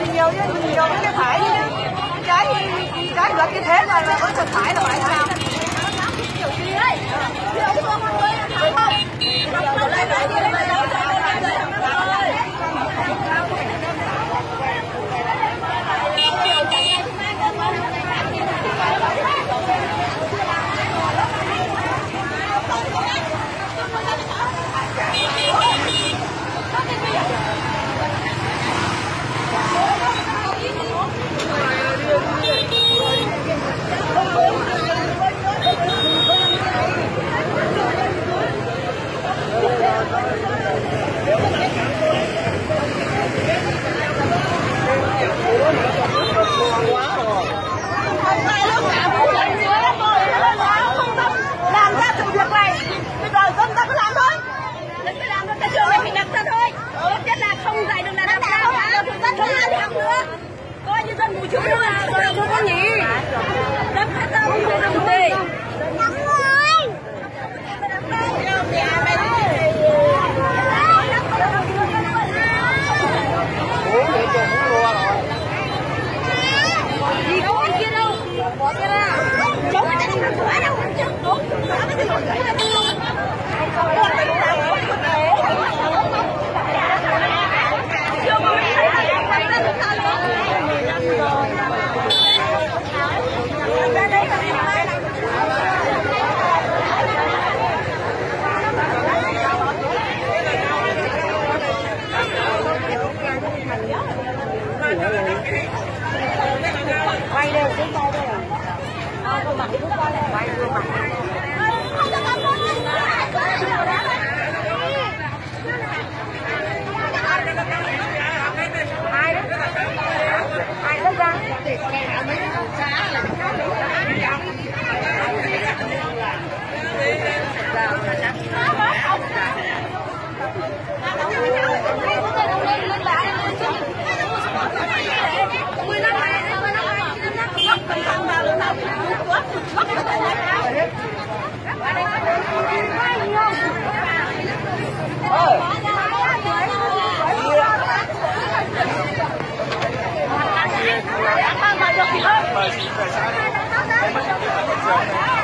thì nhiều chứ, nhiều cái phải chứ. Cái cái loại như thế là vẫn còn phải Chúng là con nhỉ? Đất hết đâu, không được đi. Ai đó. Ai đó ra. Hãy subscribe